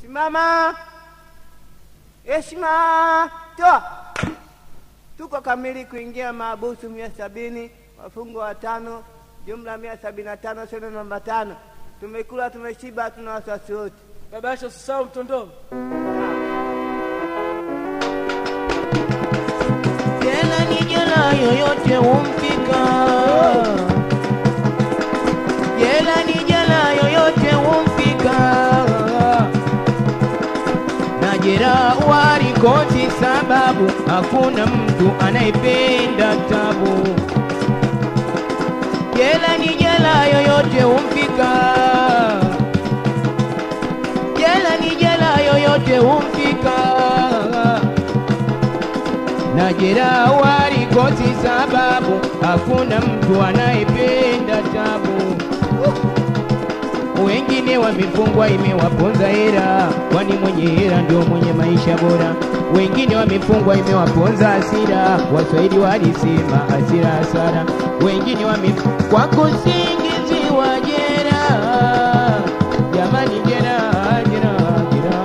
Simama, heshima, toa. Tuko kamili kuingia maabusu mia sabini wafungwa watano, jumla mia sabini na tano seno namba tano. Tumekula tumeshiba, hatuna wasiwasi wote. Baba Asha, usisahau mtondoo. Tena ni jela, yoyote humfika. Sababu hakuna mtu anayependa tabu. Jela ni jela, yoyote humfika. Jela ni jela, yoyote humfika na jela walikosi sababu, hakuna mtu anayependa tabu. Wengine wamefungwa imewaponza hera, kwani mwenye hera ndio mwenye maisha bora. Wengine wamefungwa imewaponza hasira, Waswahili walisema hasira hasara. Wengine kwa kusingiziwa jera. jamani jera, jera, jera,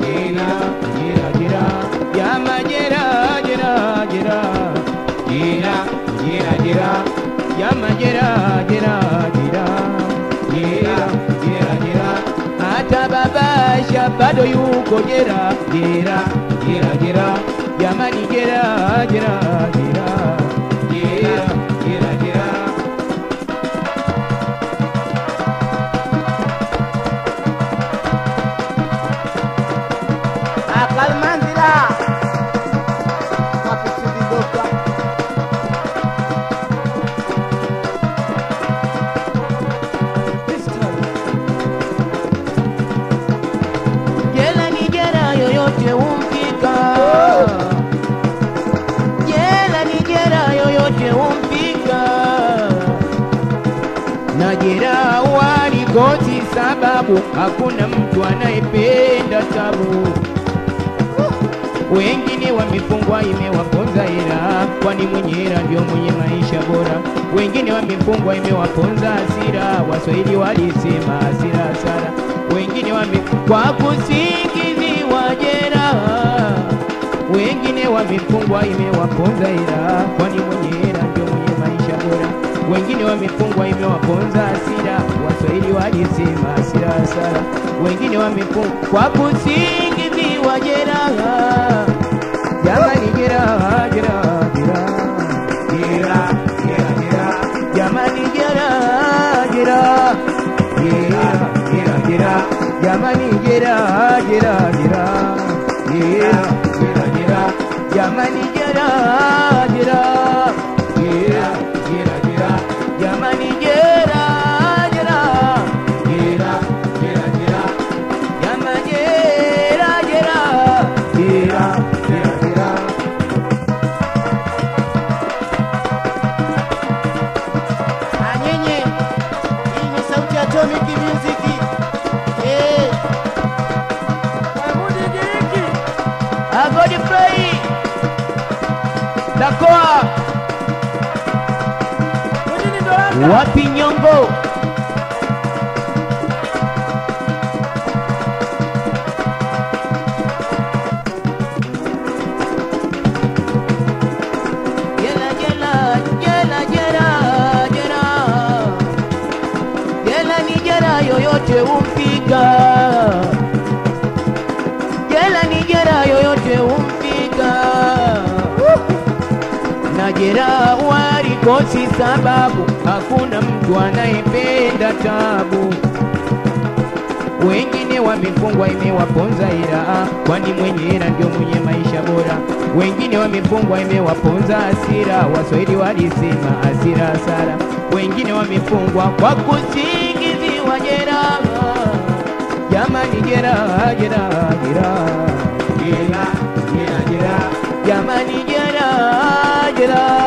jera jera jera. Yama jera jera jera. Jera jera jera. Yama jera jera jera. Jera jera jera. Hata babasha bado yuko jera jera. Jera gira gira yamani gira gira gira. Walikosi sababu, hakuna mtu anayependa tabu. Wengine wamefungwa imewaponza hera, kwani mwenye hera ndio mwenye maisha bora. Wengine wamefungwa imewaponza hasira, Waswahili walisema hasira hasara. Wengine wame kwa kusingiziwa jera, wengine wamefungwa imewaponza hera, kwani mwenye Wengine wamefungwa imewaponza hasira, Waswahili walisema hasira. Wengine wamefungwa kwa kusingiziwa jeraha, jamani jeraha, jamani jeraha, jeraha, jeraha, jeraha, jeraha, jeraha, jamani jeraha, D'accord Wapi Nyongo? Na jeraha walikosi sababu, hakuna mtu anayependa tabu. Wengine wamefungwa imewaponza ila, kwani mwenye hela ndio mwenye maisha bora. Wengine wamefungwa imewaponza hasira, Waswahili walisema hasira hasara. Wengine wamefungwa kwa kusingiziwa jeraha, jamani jera jera jeraha, jeraha, And.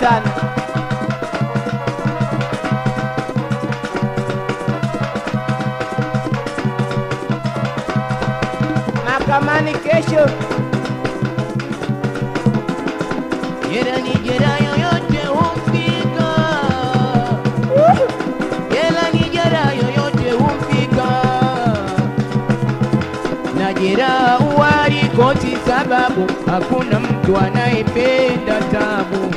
Sana. Mahakamani kesho. Jera ni Na jera uwalikoti sababu Hakuna mtu anayependa tabu.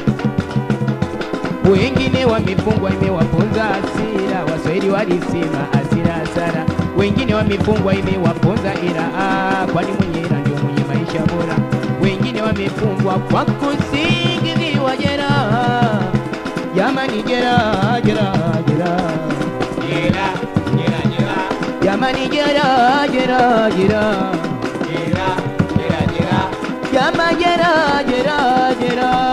Wengine wamefungwa imewaponza asira. Waswahili walisema asira asara Wengine wamefungwa imewaponza ila ah, Kwani mwenye ila ndio mwenye maisha bora? Wengine wamefungwa kwa kusingiziwa jeraha. Jamani jeraha jeraha jeraha. Jera, jera, jera, Jamani jeraha jeraha jeraha jera, jera, jera, Jama jeraha jeraha jeraha jera,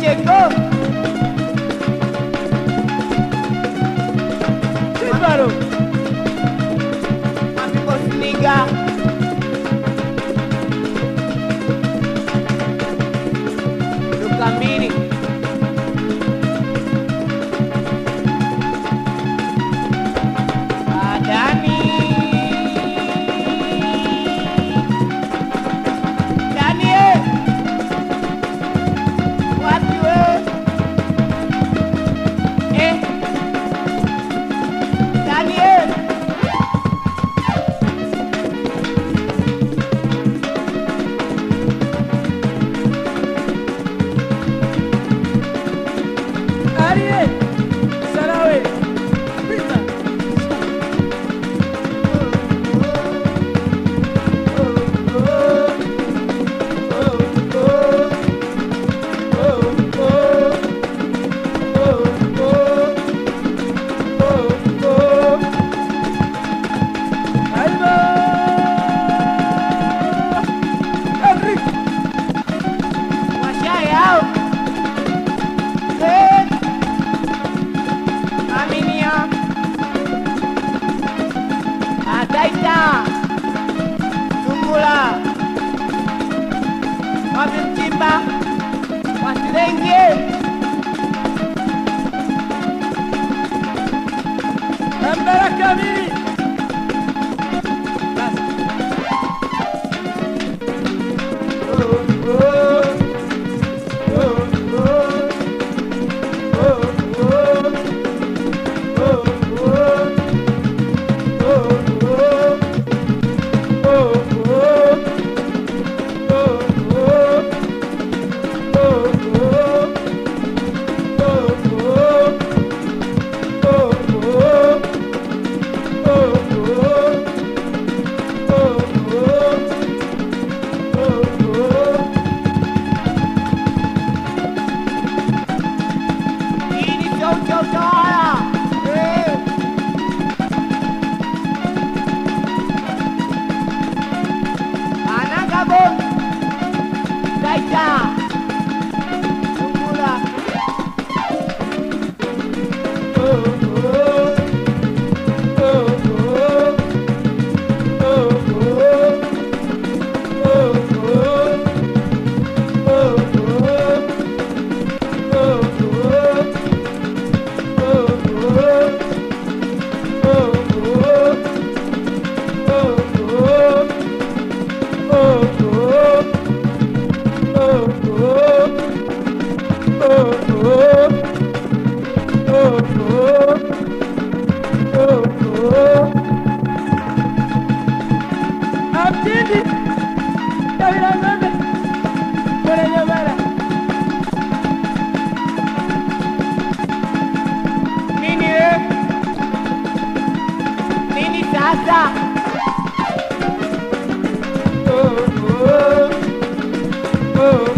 muñeco. Oh.